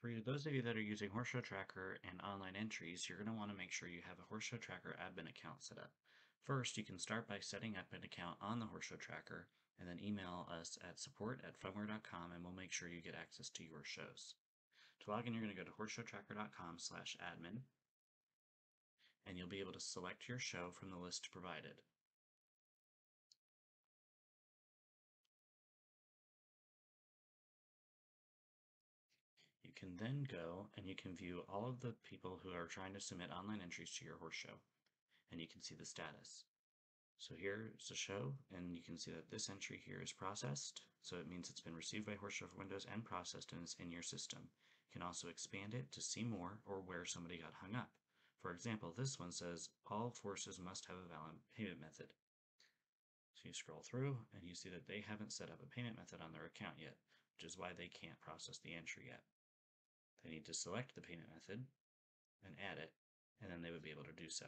For those of you that are using Horse Show Tracker and online entries, you're going to want to make sure you have a Horse Show Tracker admin account set up. First, you can start by setting up an account on the Horse Show Tracker and then email us at support at funnware.com and we'll make sure you get access to your shows. To log in, you're going to go to horseshowtracker.com slash admin and you'll be able to select your show from the list provided. Can then go and you can view all of the people who are trying to submit online entries to your horse show and you can see the status. So here's the show, and you can see that this entry here is processed. So it means it's been received by Horse Show for Windows and processed and it's in your system. You can also expand it to see more or where somebody got hung up. For example, this one says all horses must have a valid payment method. So you scroll through and you see that they haven't set up a payment method on their account yet, which is why they can't process the entry yet. They need to select the payment method and add it, and then they would be able to do so.